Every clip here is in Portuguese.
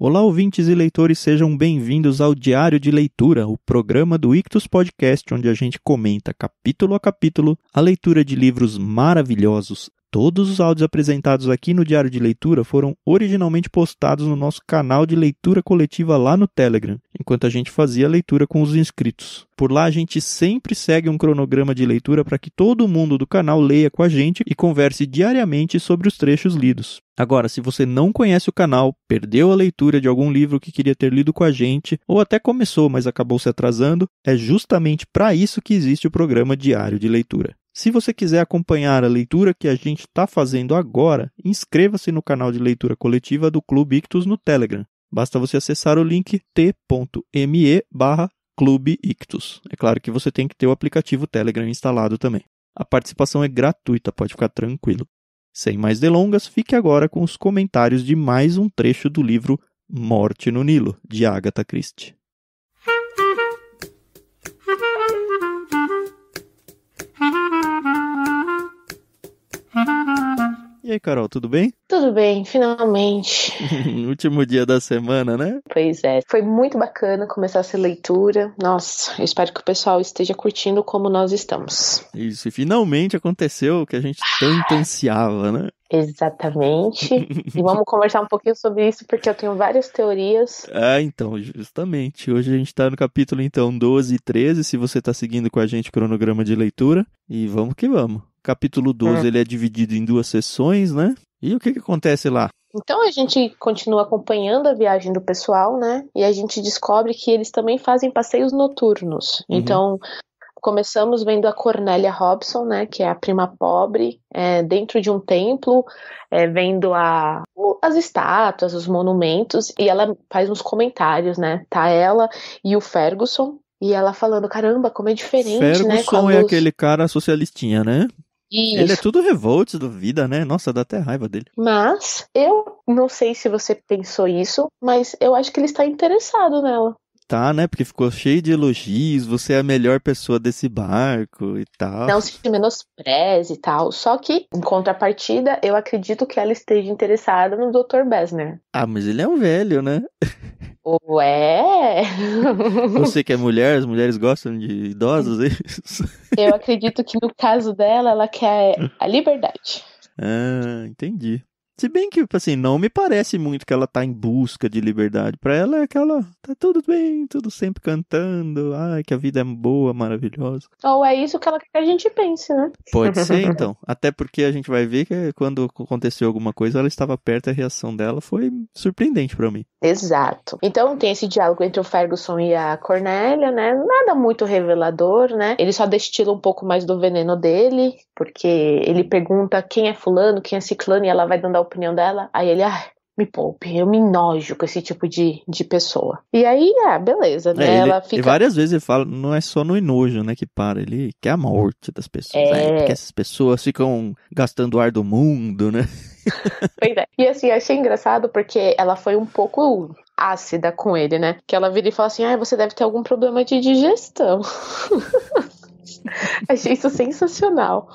Olá, ouvintes e leitores, sejam bem-vindos ao Diário de Leitura, o programa do Ictus Podcast, onde a gente comenta capítulo a capítulo a leitura de livros maravilhosos, Todos os áudios apresentados aqui no Diário de Leitura foram originalmente postados no nosso canal de leitura coletiva lá no Telegram, enquanto a gente fazia a leitura com os inscritos. Por lá a gente sempre segue um cronograma de leitura para que todo mundo do canal leia com a gente e converse diariamente sobre os trechos lidos. Agora, se você não conhece o canal, perdeu a leitura de algum livro que queria ter lido com a gente, ou até começou, mas acabou se atrasando, é justamente para isso que existe o programa Diário de Leitura. Se você quiser acompanhar a leitura que a gente está fazendo agora, inscreva-se no canal de leitura coletiva do Clube Ictus no Telegram. Basta você acessar o link t.me barra Clube Ictus. É claro que você tem que ter o aplicativo Telegram instalado também. A participação é gratuita, pode ficar tranquilo. Sem mais delongas, fique agora com os comentários de mais um trecho do livro Morte no Nilo, de Agatha Christie. E aí, Carol, tudo bem? Tudo bem, finalmente. Último dia da semana, né? Pois é, foi muito bacana começar essa leitura. Nossa, eu espero que o pessoal esteja curtindo como nós estamos. Isso, e finalmente aconteceu o que a gente tanto ansiava, né? Exatamente. e vamos conversar um pouquinho sobre isso, porque eu tenho várias teorias. Ah, então, justamente. Hoje a gente tá no capítulo, então, 12 e 13, se você tá seguindo com a gente o cronograma de leitura. E vamos que vamos. Capítulo 12 é. ele é dividido em duas sessões, né? E o que, que acontece lá? Então a gente continua acompanhando a viagem do pessoal, né? E a gente descobre que eles também fazem passeios noturnos. Uhum. Então começamos vendo a Cornélia Robson, né, que é a prima pobre, é, dentro de um templo, é, vendo a, as estátuas, os monumentos, e ela faz uns comentários, né? Tá ela e o Ferguson, e ela falando, caramba, como é diferente, Ferguson né? Ferguson é aquele cara socialistinha, né? Isso. Ele é tudo revolt da vida, né? Nossa, dá até raiva dele. Mas eu não sei se você pensou isso, mas eu acho que ele está interessado nela. Tá, né? Porque ficou cheio de elogios, você é a melhor pessoa desse barco e tal. Não se menospreze e tal. Só que, em contrapartida, eu acredito que ela esteja interessada no Dr. Besner. Ah, mas ele é um velho, né? Ué! Você que é mulher, as mulheres gostam de idosos, é isso? Eu acredito que no caso dela, ela quer a liberdade. Ah, entendi. Se bem que, assim, não me parece muito que ela tá em busca de liberdade. Pra ela é aquela, tá tudo bem, tudo sempre cantando, ai, que a vida é boa, maravilhosa. Ou é isso que ela quer que a gente pense, né? Pode ser, então. Até porque a gente vai ver que quando aconteceu alguma coisa, ela estava perto e a reação dela foi surpreendente para mim. Exato. Então tem esse diálogo entre o Ferguson e a Cornélia, né? Nada muito revelador, né? Ele só destila um pouco mais do veneno dele, porque ele pergunta quem é fulano, quem é ciclano, e ela vai dando a opinião dela. Aí ele, ah, me poupe, eu me nojo com esse tipo de, de pessoa. E aí, ah, beleza, né? É, ele, ela fica... E várias vezes ele fala, não é só no enojo, né, que para, ele quer a morte das pessoas, é... né? Porque essas pessoas ficam gastando o ar do mundo, né? pois é. E assim, achei engraçado porque ela foi um pouco ácida com ele, né? Que ela vira e fala assim, ah, você deve ter algum problema de digestão. achei isso sensacional.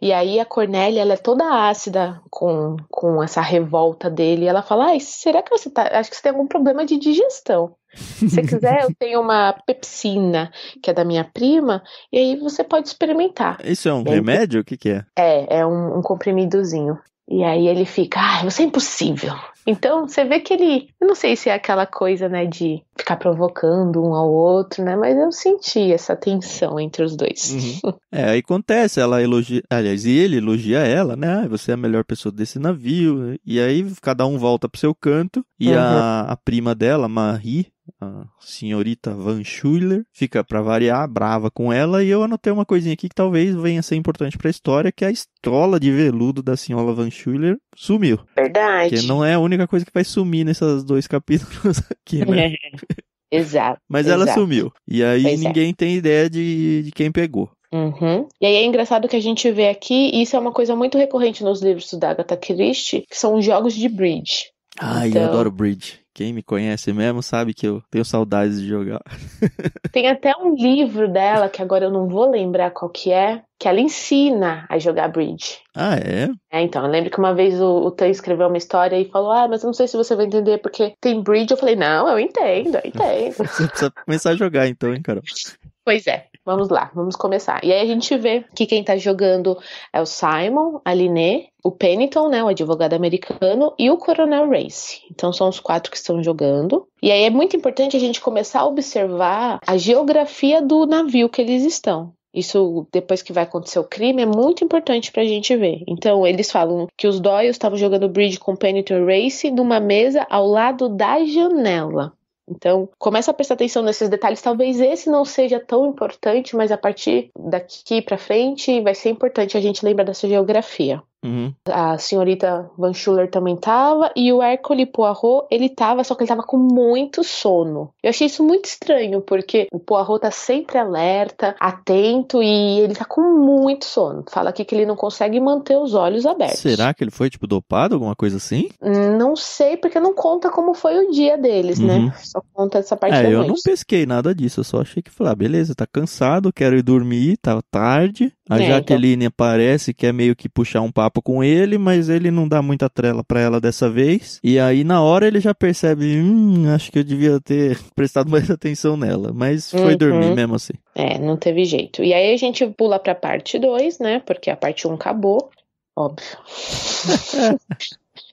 E aí a Cornélia, ela é toda ácida com, com essa revolta dele. Ela fala: Ai, será que você tá. Acho que você tem algum problema de digestão. Se você quiser, eu tenho uma pepsina, que é da minha prima, e aí você pode experimentar. Isso é um remédio? O que, que é? É, é um, um comprimidozinho. E aí ele fica, ah, você é impossível. Então, você vê que ele, eu não sei se é aquela coisa, né, de ficar provocando um ao outro, né, mas eu senti essa tensão entre os dois. Uhum. É, aí acontece, ela elogia, aliás, e ele elogia ela, né, ah, você é a melhor pessoa desse navio, e aí cada um volta pro seu canto, e uhum. a, a prima dela, Marie, a senhorita Van Schuller, fica para variar brava com ela e eu anotei uma coisinha aqui que talvez venha a ser importante para a história, que é a estola de veludo da senhora Van Schuller sumiu. Verdade. Que não é a única coisa que vai sumir nesses dois capítulos aqui, né? exato. Mas exato. ela sumiu. E aí pois é. ninguém é. tem ideia de, de quem pegou. Uhum. E aí é engraçado que a gente vê aqui, e isso é uma coisa muito recorrente nos livros da Agatha Christie, que são os jogos de bridge. Ai, então... eu adoro bridge. Quem me conhece mesmo sabe que eu tenho saudades de jogar. Tem até um livro dela, que agora eu não vou lembrar qual que é, que ela ensina a jogar bridge. Ah, é? É, então, eu lembro que uma vez o, o Tan escreveu uma história e falou, ah, mas eu não sei se você vai entender, porque tem bridge. Eu falei, não, eu entendo, eu entendo. você precisa começar a jogar então, hein, Carol? Pois é, vamos lá, vamos começar. E aí a gente vê que quem tá jogando é o Simon, a Liné, o Pennington, né, o advogado americano, e o Coronel Race. Então são os quatro que estão jogando. E aí é muito importante a gente começar a observar a geografia do navio que eles estão. Isso, depois que vai acontecer o crime, é muito importante pra gente ver. Então, eles falam que os Doyles estavam jogando bridge com Pennington Race numa mesa ao lado da janela. Então, começa a prestar atenção nesses detalhes. Talvez esse não seja tão importante, mas a partir daqui para frente vai ser importante a gente lembrar dessa geografia. Uhum. A senhorita Van Schuller também tava, e o Hercule Poirot, ele tava, só que ele tava com muito sono. Eu achei isso muito estranho, porque o Poirot tá sempre alerta, atento, e ele tá com muito sono. Fala aqui que ele não consegue manter os olhos abertos. Será que ele foi, tipo, dopado, alguma coisa assim? Não sei, porque não conta como foi o dia deles, né? Uhum. né? Só conta essa parte é, da eu noite. não pesquei nada disso, eu só achei que, falar, ah, beleza, tá cansado, quero ir dormir, tá tarde. A É, Jaqueline aparece, quer meio que puxar um papo com ele, mas ele não dá muita trela pra ela dessa vez. E aí, na hora, ele já percebe, hum, acho que eu devia ter prestado mais atenção nela. Mas foi Uhum. dormir mesmo assim. É, não teve jeito. E aí a gente pula pra parte 2, né? Porque a parte 1 um acabou, óbvio.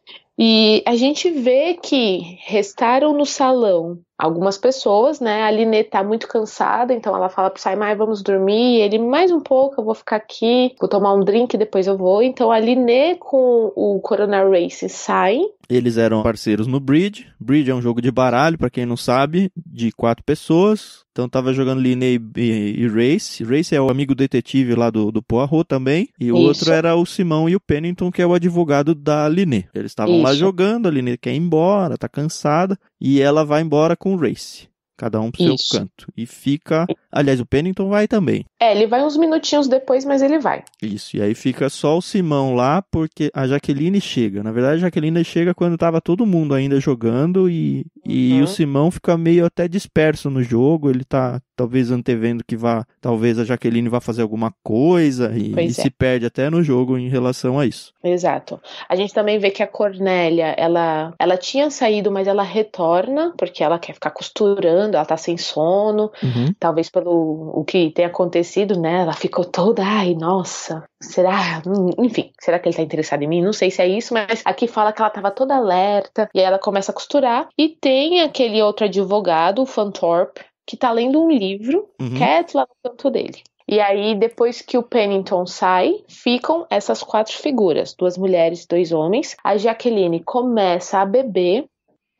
e a gente vê que restaram no salão algumas pessoas, né? A Linê tá muito cansada, então ela fala pro Simon, "Ai, vamos dormir. E ele, mais um pouco, eu vou ficar aqui, vou tomar um drink, depois eu vou. Então a Linê com o Coronel Race saem. Eles eram parceiros no Bridge. Bridge é um jogo de baralho, pra quem não sabe, de quatro pessoas. Então tava jogando Linney e, e Race. Race é o amigo detetive lá do, do Poirot também. E o Isso. outro era o Simão e o Pennington, que é o advogado da Linney. Eles estavam lá jogando, a Linney quer ir embora, tá cansada. E ela vai embora com o Race. Cada um pro seu Isso. canto. E fica. Aliás, o Pennington vai também. É, ele vai uns minutinhos depois, mas ele vai. Isso, e aí fica só o Simão lá, porque a Jaqueline chega. Na verdade, a Jaqueline chega quando tava todo mundo ainda jogando e, e Uhum. o Simão fica meio até disperso no jogo. Ele tá talvez antevendo que vá, talvez a Jaqueline vá fazer alguma coisa e, e é. se perde até no jogo em relação a isso. Exato. A gente também vê que a Cornélia, ela, ela tinha saído, mas ela retorna, porque ela quer ficar costurando, ela tá sem sono, talvez pelo o que tem acontecido, né? Ela ficou toda, ai, nossa, será? Hum, Enfim, será que ele tá interessado em mim? Não sei se é isso, mas aqui fala que ela tava toda alerta, e aí ela começa a costurar, e tem aquele outro advogado, o Fanthorpe, que tá lendo um livro, Uhum. quieto lá no canto dele. E aí, depois que o Pennington sai, ficam essas quatro figuras: duas mulheres, dois homens. A Jaqueline começa a beber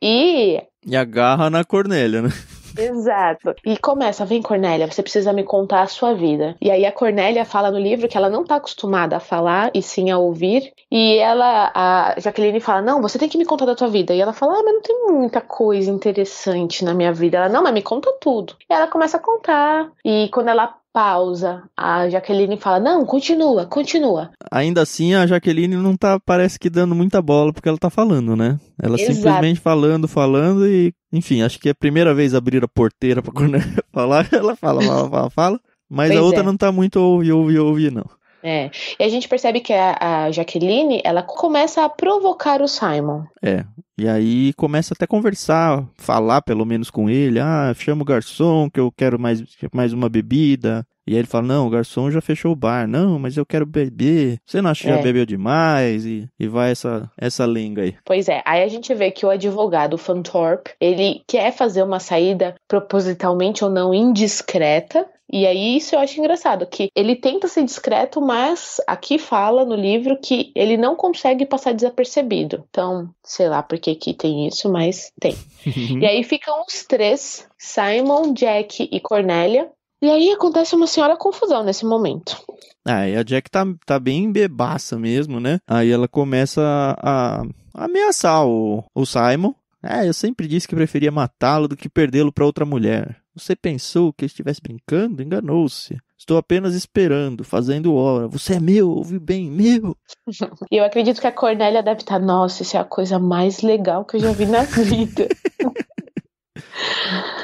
e. E agarra na Cornélia, né? Exato. E começa, vem Cornélia, você precisa me contar a sua vida. E aí a Cornélia fala no livro que ela não tá acostumada a falar e sim a ouvir. E ela, a Jaqueline fala: Não, você tem que me contar da tua vida. E ela fala: Ah, mas não tem muita coisa interessante na minha vida. Ela, não, mas me conta tudo. E ela começa a contar. E quando ela pausa, a Jaqueline fala: Não, continua, continua. Ainda assim, a Jaqueline não tá, parece que dando muita bola porque ela tá falando, né? Ela Exato. simplesmente falando, falando e, enfim, acho que é a primeira vez abrir a porteira pra Cornélia falar, ela fala, fala, fala, fala. Mas a Pois outra é. não tá muito ouve, ouve, ouve, não. É. E a gente percebe que a, a Jaqueline, ela começa a provocar o Simon. É. E aí começa até a conversar, falar pelo menos com ele. Ah, chama o garçom que eu quero mais, mais uma bebida. E aí ele fala, não, o garçom já fechou o bar. Não, mas eu quero beber. Você não acha que já É. bebeu demais? E, e vai essa, essa lenga aí. Pois é, aí a gente vê que o advogado Fanthorpe, ele quer fazer uma saída propositalmente ou não indiscreta. E aí isso eu acho engraçado, que ele tenta ser discreto, mas aqui fala no livro que ele não consegue passar desapercebido. Então, sei lá por que que tem isso, mas tem. E aí ficam os três, Simon, Jack e Cornélia. E aí acontece uma senhora confusão nesse momento. Ah, e a Jack tá, tá bem bebaça mesmo, né? Aí ela começa a, a ameaçar o, o Simon. É, eu sempre disse que preferia matá-lo do que perdê-lo pra outra mulher. Você pensou que eu estivesse brincando? Enganou-se. Estou apenas esperando, fazendo hora. Você é meu, ouviu bem, meu. E eu acredito que a Cornélia deve estar, nossa, isso é a coisa mais legal que eu já vi na vida.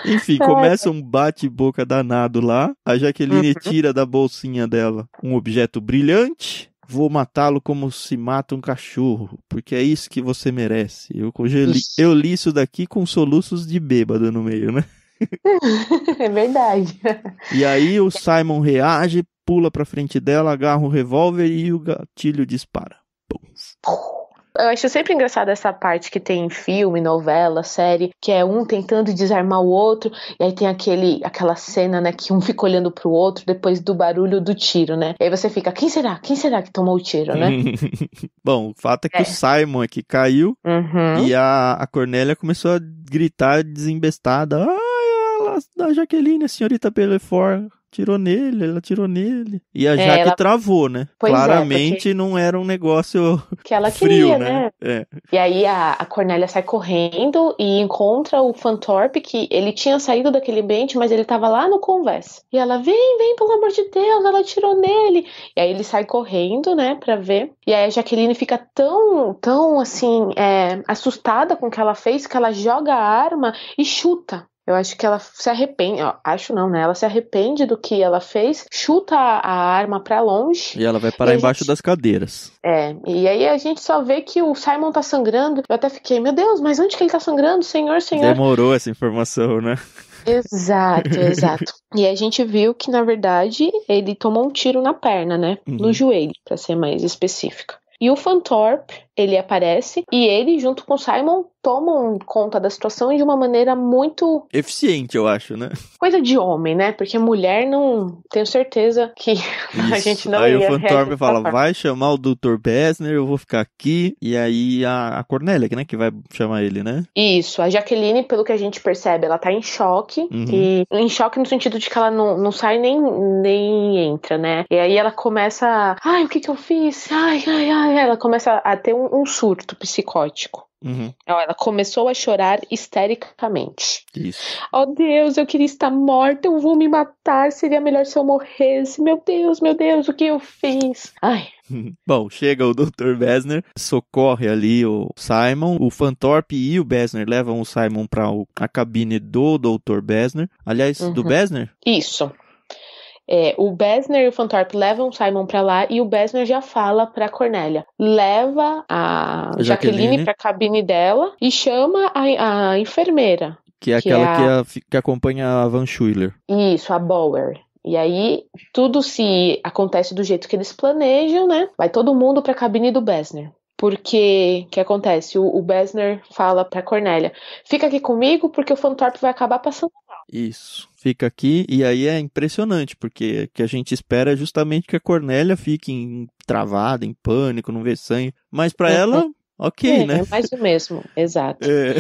Enfim, começa um bate-boca danado lá. A Jaqueline uhum. tira da bolsinha dela um objeto brilhante. Vou matá-lo como se mata um cachorro, porque é isso que você merece. Eu, li, eu li isso daqui com soluços de bêbado no meio, né? é verdade. E aí o Simon reage, pula pra frente dela, agarra o revólver e o gatilho dispara. Pum. Eu acho sempre engraçado essa parte que tem em filme, novela, série, que é um tentando desarmar o outro, e aí tem aquele, aquela cena, né, que um fica olhando pro outro depois do barulho do tiro, né? E aí você fica, quem será? Quem será que tomou o tiro, né? Bom, o fato é que é. o Simon aqui caiu uhum. e a, a Cornélia começou a gritar desembestada. Ah, a Jaqueline, a senhorita Pelefort tirou nele, ela tirou nele. E a é, Jaque ela... travou, né? Pois é, Claramente é, porque... não era um negócio que ela frio, queria, né? né? É. E aí a, a Cornélia sai correndo e encontra o Fantorpe, que ele tinha saído daquele ambiente, mas ele tava lá no conversa. E ela, vem, vem, pelo amor de Deus, ela tirou nele. E aí ele sai correndo, né, pra ver. E aí a Jaqueline fica tão, tão, assim, é, assustada com o que ela fez, que ela joga a arma e chuta eu acho que ela se arrepende, ó, acho não, né? Ela se arrepende do que ela fez, chuta a, arma para longe. E ela vai parar embaixo gente... das cadeiras. É, e aí a gente só vê que o Simon tá sangrando. Eu até fiquei, meu Deus, mas onde que ele tá sangrando? Senhor, senhor. Demorou essa informação, né? Exato, exato. E a gente viu que, na verdade, ele tomou um tiro na perna, né? Uhum. No joelho, para ser mais específica. E o Fantorp, ele aparece e ele, junto com o Simon, tomam conta da situação de uma maneira muito. Eficiente, eu acho, né? Coisa de homem, né? Porque mulher não. Tenho certeza que Isso. a gente não aí ia. Aí o Fantorp fala: vai chamar o Dr. Bessner, eu vou ficar aqui. E aí a, a Cornélia, né, que vai chamar ele, né? Isso. A Jaqueline, pelo que a gente percebe, ela tá em choque. Uhum. E em choque no sentido de que ela não, não sai nem, nem entra, né? E aí ela começa. Ai, o que que eu fiz? Ai, ai, ai. Ela começa a ter um um surto psicótico. Uhum. Ela começou a chorar histericamente. Isso. Oh Deus, eu queria estar morta, eu vou me matar, seria melhor se eu morresse. Meu Deus, meu Deus, o que eu fiz? Ai. Bom, chega o Dr. Besner, socorre ali o Simon, o Fantorp e o Besner levam o Simon para a cabine do Dr. Besner. Aliás, uhum. do Besner? Isso. É, o Besner e o Fantorp levam o Simon para lá e o Besner já fala para Cornélia: leva a Jaqueline, Jaqueline para cabine dela e chama a, a enfermeira. Que é que aquela é a... que, a, que acompanha a Van Schuller. Isso, a Bauer. E aí, tudo se acontece do jeito que eles planejam, né? Vai todo mundo para a cabine do Besner. Porque o que acontece? O, o Besner fala para Cornélia: fica aqui comigo porque o Fantorp vai acabar passando. Isso fica aqui, e aí é impressionante, porque o que a gente espera é justamente que a Cornélia fique em, travada, em pânico, não vê sangue. Mas para uhum. ela, ok, é, né? É mais o mesmo, exato. É.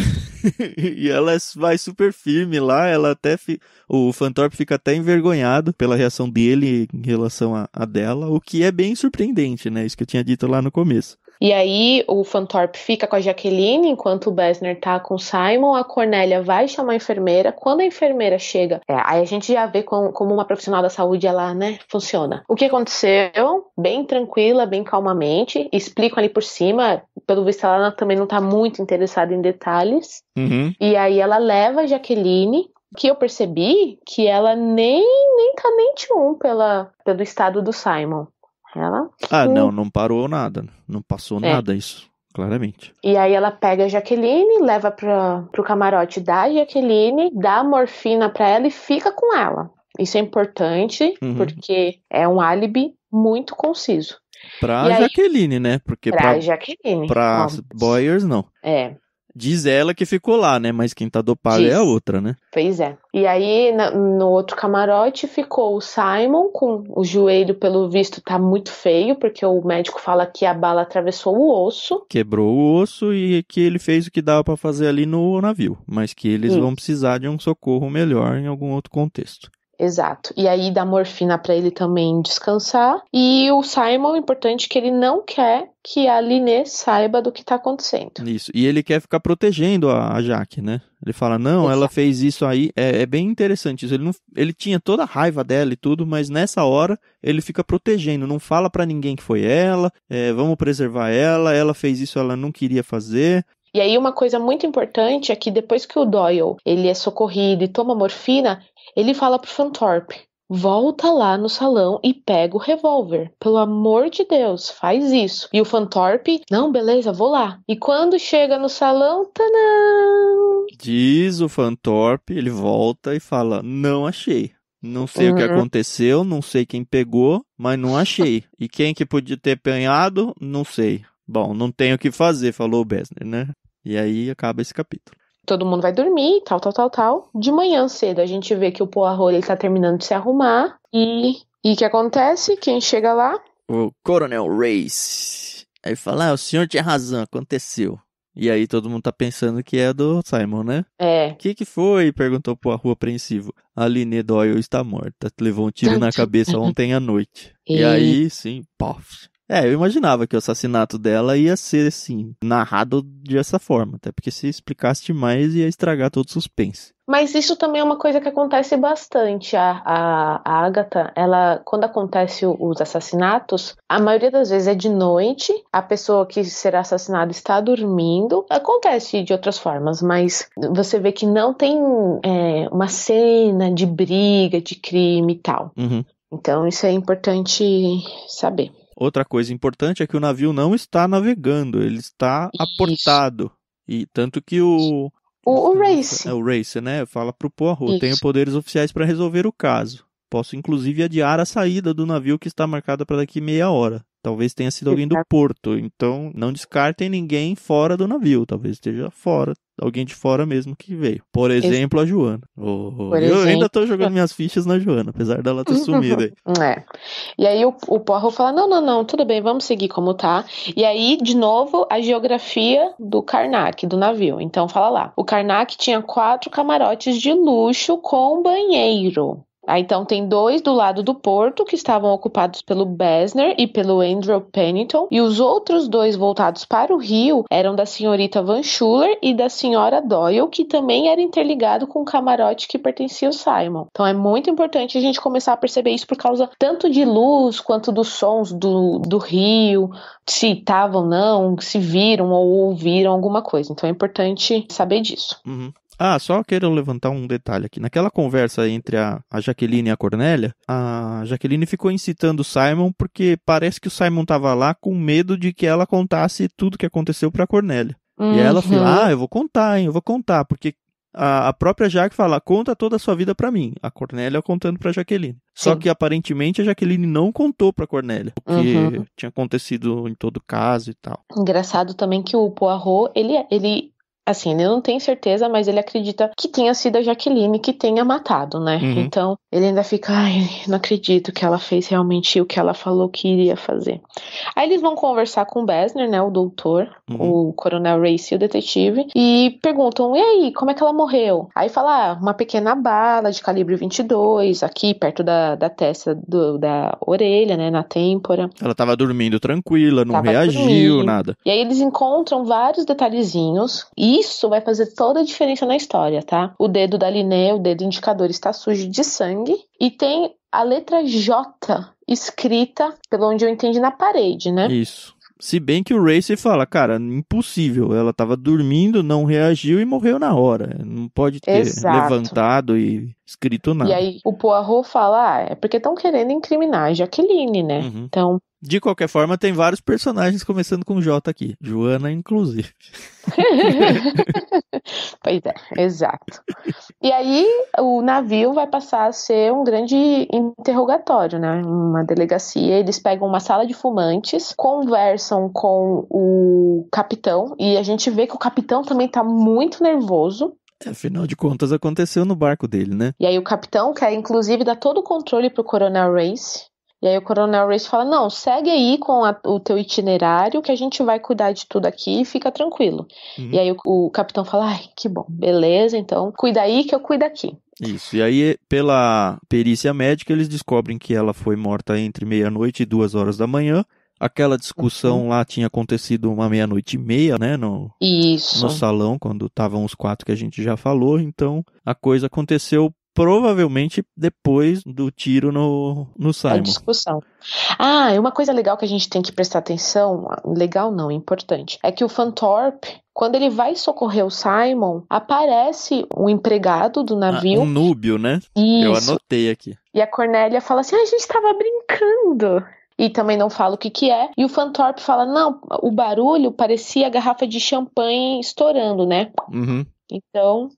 e ela vai super firme lá, ela até. Fi... O Fantorp fica até envergonhado pela reação dele em relação a, a dela, o que é bem surpreendente, né? Isso que eu tinha dito lá no começo. E aí o Fantorp fica com a Jaqueline enquanto o Bessner tá com o Simon. A Cornélia vai chamar a enfermeira. Quando a enfermeira chega, é, aí a gente já vê como, como uma profissional da saúde ela, né, funciona. O que aconteceu? Bem tranquila, bem calmamente. Explicam ali por cima. Pelo visto, ela também não tá muito interessada em detalhes. Uhum. E aí ela leva a Jaqueline que eu percebi que ela nem nem tá nem tchum pela pelo estado do Simon. Ela. Ah, não, não parou nada. Não passou é. nada isso. Claramente. E aí ela pega a Jaqueline, leva pra, pro camarote da Jaqueline, dá morfina pra ela e fica com ela. Isso é importante, uhum. porque é um álibi muito conciso. Pra e Jaqueline, aí, né? Porque pra, pra Jaqueline. Pra Boyers, não. É. Diz ela que ficou lá, né? Mas quem tá dopada Diz. é a outra, né? Pois é. E aí, no outro camarote, ficou o Simon com o joelho, pelo visto, tá muito feio, porque o médico fala que a bala atravessou o osso. Quebrou o osso e que ele fez o que dava para fazer ali no navio. Mas que eles vão precisar de um socorro melhor em algum outro contexto. Exato. E aí dá morfina para ele também descansar. E o Simon, importante que ele não quer que a Liné saiba do que tá acontecendo. Isso. E ele quer ficar protegendo a, Jaque, né? Ele fala: "Não, Exato. ela fez isso aí". É, é, bem interessante isso. Ele não, ele tinha toda a raiva dela e tudo, mas nessa hora ele fica protegendo, não fala para ninguém que foi ela. É, vamos preservar ela. Ela fez isso, ela não queria fazer. E aí uma coisa muito importante é que depois que o Doyle ele é socorrido e toma morfina, ele fala pro Fantorpe, volta lá no salão e pega o revólver. Pelo amor de Deus, faz isso. E o Fantorpe, não, beleza, vou lá. E quando chega no salão, tanã! Diz o Fantorpe, ele volta e fala: Não achei. Não sei uhum. o que uhum. aconteceu, não sei quem pegou, mas não achei. E quem que podia ter apanhado, não sei. Bom, não tenho o que fazer, falou o Bessner, né? E aí acaba esse capítulo. Todo mundo vai dormir, tal, tal, tal, tal. De manhã cedo a gente vê que o Poirot ele tá terminando de se arrumar e e o que acontece? Quem chega lá? O Coronel Race. Aí fala: ah, o senhor tinha razão, aconteceu. E aí todo mundo tá pensando que é do Simon, né? É. O que que foi? Perguntou pro rua apreensivo. A Liné Doyle está morta. Levou um tiro na cabeça ontem à noite. E, e aí, sim, pof. É, eu imaginava que o assassinato dela ia ser, assim, narrado dessa forma. Até porque se explicasse demais ia estragar todo o suspense. Mas isso também é uma coisa que acontece bastante. A, a, a Agatha, ela, quando acontece os assassinatos, a maioria das vezes é de noite, a pessoa que será assassinada está dormindo. Acontece de outras formas, mas você vê que não tem é, uma cena de briga, de crime e tal. Uhum. Então isso é importante saber. Outra coisa importante é que o navio não está navegando, ele está Isso. aportado. E tanto que o. O, o Race. É o Race, né? Fala pro Poirot: Isso. tenho poderes oficiais para resolver o caso. Posso inclusive adiar a saída do navio que está marcada para daqui meia hora. Talvez tenha sido alguém do porto. Então, não descartem ninguém fora do navio. Talvez esteja fora alguém de fora mesmo que veio. Por exemplo, a Joana. Oh, eu exemplo... ainda tô jogando minhas fichas na Joana, apesar dela ter sumido aí. É. E aí o, o Porro fala: não, não, não, tudo bem, vamos seguir como tá. E aí, de novo, a geografia do Karnak, do navio. Então fala lá. O Karnak tinha quatro camarotes de luxo com banheiro. Aí, então tem dois do lado do porto que estavam ocupados pelo Besner e pelo Andrew Pennington, e os outros dois voltados para o rio eram da senhorita Van Schuller e da senhora Doyle, que também era interligado com o camarote que pertencia ao Simon. Então é muito importante a gente começar a perceber isso por causa tanto de luz quanto dos sons do, do rio, se estavam não, se viram ou ouviram alguma coisa. Então é importante saber disso. Uhum. Ah, só quero levantar um detalhe aqui. Naquela conversa entre a, a Jaqueline e a Cornélia, a Jaqueline ficou incitando o Simon porque parece que o Simon estava lá com medo de que ela contasse tudo o que aconteceu para a Cornélia. Uhum. E ela falou: Ah, eu vou contar, hein, eu vou contar, porque a, própria Jaque fala: conta toda a sua vida para mim. A Cornélia contando para Jaqueline. Só que aparentemente a Jaqueline não contou para Cornélia o que uhum. tinha acontecido em todo caso e tal. Engraçado também que o Poirot, ele, ele Assim, ele não tem certeza, mas ele acredita que tenha sido a Jaqueline que tenha matado, né? Uhum. Então, ele ainda fica, ai, não acredito que ela fez realmente o que ela falou que iria fazer. Aí eles vão conversar com o Besner, né, o doutor, uhum. o coronel Race, o detetive, e perguntam, e aí, como é que ela morreu? Aí fala, ah, uma pequena bala de calibre 22, aqui perto da, da testa do, da orelha, né, na têmpora. Ela tava dormindo tranquila, não tava reagiu, dormindo. nada. E aí eles encontram vários detalhezinhos, e isso vai fazer toda a diferença na história, tá? O dedo da Linné, o dedo indicador, está sujo de sangue e tem a letra J escrita, pelo onde eu entendi, na parede, né? Isso. Se bem que o Racer fala, cara, impossível. Ela estava dormindo, não reagiu e morreu na hora. Não pode ter Exato. levantado e escrito nada. E aí o Poirot fala, ah, é porque estão querendo incriminar a Jaqueline, né? Uhum. Então de qualquer forma, tem vários personagens começando com J aqui. Joana, inclusive. pois é, exato. E aí, o navio vai passar a ser um grande interrogatório, né? Uma delegacia. Eles pegam uma sala de fumantes, conversam com o capitão, e a gente vê que o capitão também tá muito nervoso. Afinal de contas, aconteceu no barco dele, né? E aí, o capitão quer, inclusive, dar todo o controle pro Coronel Race e aí o Coronel Race fala: não, segue aí com a, o teu itinerário que a gente vai cuidar de tudo aqui e fica tranquilo. Uhum. E aí o, o, capitão fala: ai, que bom, beleza, então cuida aí que eu cuido aqui. Isso, e aí pela perícia médica eles descobrem que ela foi morta entre meia-noite e duas horas da manhã. Aquela discussão uhum. lá tinha acontecido uma meia-noite e meia, né? No, Isso. no salão, quando estavam os quatro que a gente já falou. Então a coisa aconteceu provavelmente depois do tiro no, no Simon. A discussão. Ah, e uma coisa legal que a gente tem que prestar atenção, legal não, importante, é que o Fantorp, Quando ele vai socorrer o Simon, aparece um empregado do navio. Ah, um núbio, né? Isso. Eu anotei aqui. E a Cornélia fala assim: ah, a gente tava brincando. E também não fala o que que é. E o Fantorp fala: não, o barulho parecia a garrafa de champanhe estourando, né? Uhum. Então,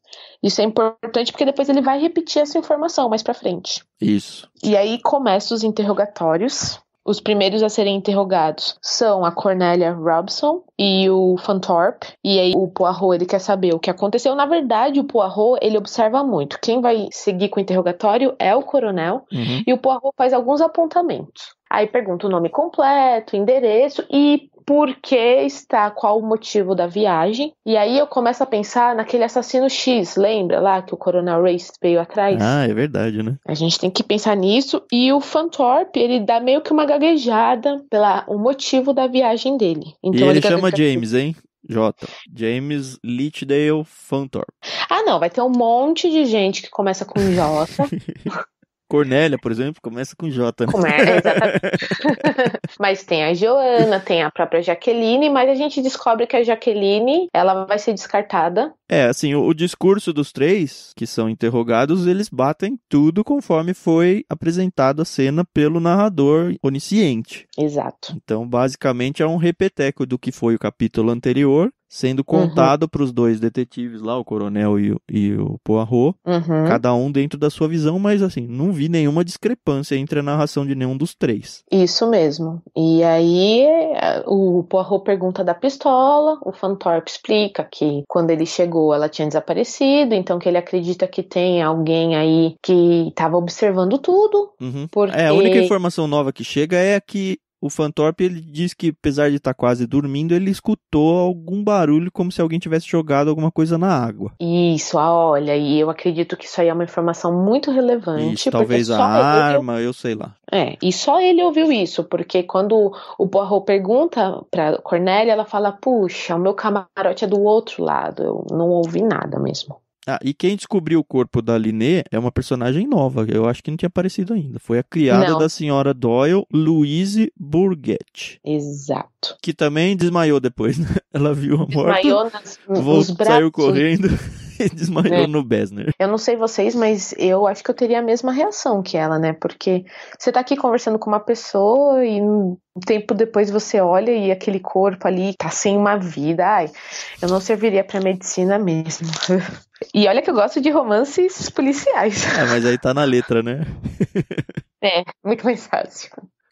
isso é importante porque depois ele vai repetir essa informação mais pra frente. Isso. E aí começam os interrogatórios. Os primeiros a serem interrogados são a Cornélia Robson e o Fantorp. E aí o Poirot, ele quer saber o que aconteceu. Na verdade, o Poirot, ele observa muito. Quem vai seguir com o interrogatório é o coronel. Uhum. E o Poirot faz alguns apontamentos. Aí pergunta o nome completo, endereço e por que está, qual o motivo da viagem. E aí eu começo a pensar naquele assassino X, lembra lá que o Coronel Race veio atrás? Ah, é verdade, né? A gente tem que pensar nisso. E o Fantorp, ele dá meio que uma gaguejada pela o motivo da viagem dele. Então, e ele chama gagueja- James, hein? J. James Leachdale Fantorp. Ah, não, vai ter um monte de gente que começa com J. Cornélia, por exemplo, começa com J, né? Como é, exatamente. mas tem a Joana, tem a própria Jaqueline, mas a gente descobre que a Jaqueline, ela vai ser descartada. É, assim, o, o discurso dos três que são interrogados, eles batem tudo conforme foi apresentado a cena pelo narrador onisciente. Exato. Então, basicamente, é um repeteco do que foi o capítulo anterior, sendo contado para os dois detetives lá, o coronel e, o- e o Poirot, Uhum. cada um dentro da sua visão, mas assim, não vi nenhuma discrepância entre a narração de nenhum dos três. Isso mesmo. E aí eh, o Poirot pergunta da pistola, o Fantorp explica que quando ele chegou ela tinha desaparecido, então que ele acredita que tem alguém aí que estava observando tudo. Uhum. Porque... É, a única informação nova que chega é que o Fantorp ele diz que, apesar de estar quase dormindo, ele escutou algum barulho como se alguém tivesse jogado alguma coisa na água. Isso, ah, olha, e eu acredito que isso aí é uma informação muito relevante. Isso, talvez a ele- arma, eu sei lá. É, e só ele ouviu isso, porque quando o Poirot pergunta pra Cornélia, ela fala: Puxa, o meu camarote é do outro lado, eu não ouvi nada mesmo. Ah, e quem descobriu o corpo da Linné é uma personagem nova, eu acho que não tinha aparecido ainda. Foi a criada Não. da senhora Doyle, Louise Bourget, Exato. que também desmaiou depois, né? Ela viu a morte, Desmaiou nas, nos braços. saiu correndo desmaiou É. no Besner. Eu não sei vocês, mas eu acho que eu teria a mesma reação que ela, né? Porque você tá aqui conversando com uma pessoa e um tempo depois você olha e aquele corpo ali tá sem uma vida. Ai, eu não serviria pra medicina mesmo. E olha que eu gosto de romances policiais. É, mas aí tá na letra, né? É, muito mais fácil.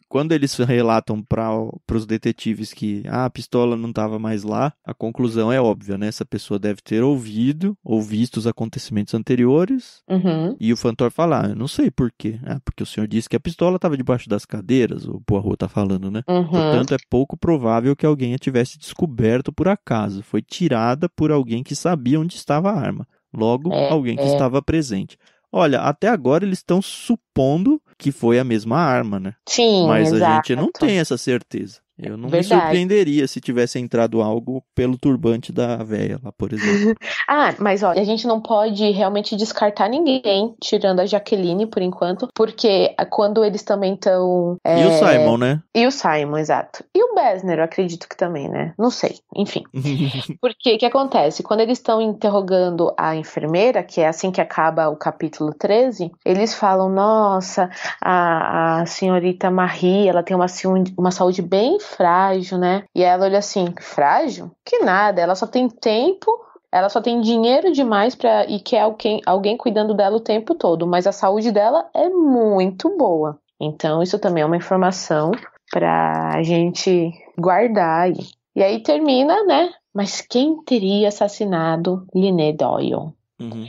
Quando eles relatam para os detetives que ah, a pistola não estava mais lá, a conclusão é óbvia, né? Essa pessoa deve ter ouvido ou visto os acontecimentos anteriores. Uhum. E o Fantor fala, ah, eu não sei por quê. Ah, porque o senhor disse que a pistola estava debaixo das cadeiras, o Poirot tá falando, né? Uhum. Portanto, é pouco provável que alguém a tivesse descoberto por acaso. Foi tirada por alguém que sabia onde estava a arma. Logo, É, alguém que é. estava presente. Olha, até agora eles estão supondo que foi a mesma arma, né? Sim, Mas a exato. gente não tem essa certeza. Eu não me Verdade. surpreenderia se tivesse entrado algo pelo turbante da véia lá, por exemplo. Ah, mas olha, a gente não pode realmente descartar ninguém, tirando a Jaqueline por enquanto, porque quando eles também estão. E o Simon, né? E o Simon, exato. E o Besner, eu acredito que também, né? Não sei, enfim. Porque o que acontece? Quando eles estão interrogando a enfermeira, que é assim que acaba o capítulo 13, eles falam: Nossa, a, a senhorita Marie, ela tem uma, saúde- uma saúde bem frágil, né? E ela olha assim: Frágil? Que nada, ela só tem tempo. Ela só tem dinheiro demais para e quer alguém, alguém cuidando dela o tempo todo, mas a saúde dela é muito boa. Então, isso também é uma informação pra gente guardar aí. E aí termina, né? Mas quem teria assassinado Liné Doyle? Uhum.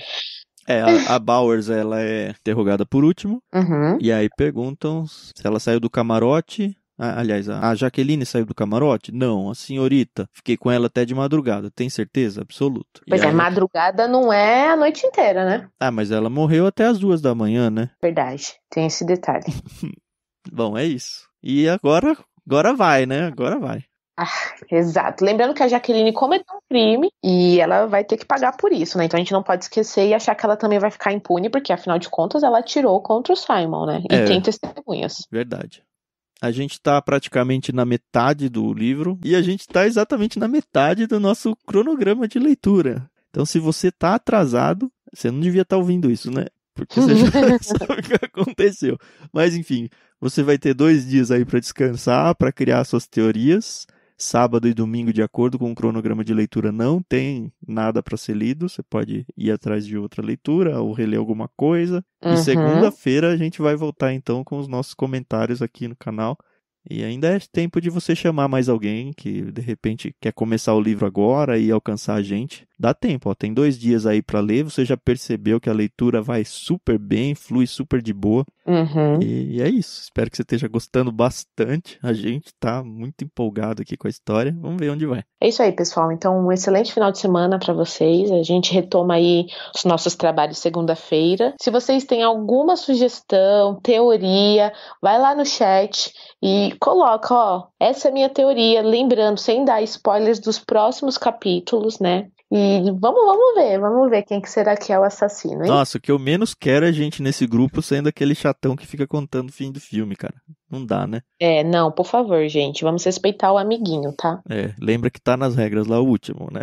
É, a, a Bowers, ela é interrogada por último, Uhum. e aí perguntam se ela saiu do camarote. Ah, aliás, a a Jaqueline saiu do camarote? Não, a senhorita. Fiquei com ela até de madrugada. Tem certeza? Absoluta. E Pois é, aí- madrugada não é a noite inteira, né? Ah, mas ela morreu até as duas da manhã, né? Verdade, tem esse detalhe. Bom, é isso. E agora, agora vai, né? Agora vai. Exato. Lembrando que a Jaqueline cometeu um crime e ela vai ter que pagar por isso, né? Então a gente não pode esquecer e achar que ela também vai ficar impune, porque afinal de contas ela atirou contra o Simon, né? E É. tem testemunhas. Verdade. A gente está praticamente na metade do livro e a gente está exatamente na metade do nosso cronograma de leitura. Então, se você está atrasado, você não devia estar tá ouvindo isso, né? Porque você já sabe o que aconteceu. Mas, enfim, você vai ter dois dias aí para descansar, para criar suas teorias sábado e domingo, de acordo com o cronograma de leitura, não tem nada para ser lido. Você pode ir atrás de outra leitura ou reler alguma coisa. Uhum. E segunda-feira a gente vai voltar então com os nossos comentários aqui no canal. E ainda é tempo de você chamar mais alguém que de repente quer começar o livro agora e alcançar a gente. Dá tempo, ó, tem dois dias aí para ler. Você já percebeu que a leitura vai super bem, flui super de boa. Uhum. E, e é isso. Espero que você esteja gostando bastante. A gente tá muito empolgado aqui com a história. Vamos ver onde vai. É isso aí, pessoal. Então, um excelente final de semana para vocês. A gente retoma aí os nossos trabalhos segunda-feira. Se vocês têm alguma sugestão, teoria, vai lá no chat e coloca, ó, essa é a minha teoria, lembrando, sem dar spoilers dos próximos capítulos, né? E vamos, vamos ver, vamos ver quem que será que é o assassino, hein? Nossa, o que eu menos quero é gente nesse grupo sendo aquele chatão que fica contando o fim do filme, cara. Não dá, né? É, não, por favor, gente, vamos respeitar o amiguinho, tá? É, lembra que tá nas regras lá o último, né?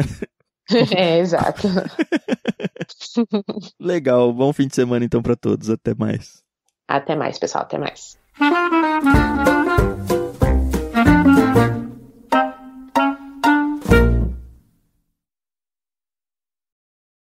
é, exato. Legal, bom fim de semana então para todos, até mais. Até mais, pessoal, até mais.